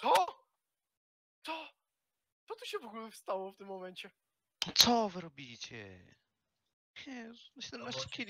Co? Co? Co tu się w ogóle stało w tym momencie? Co wy robicie? Jezu, no 17 kili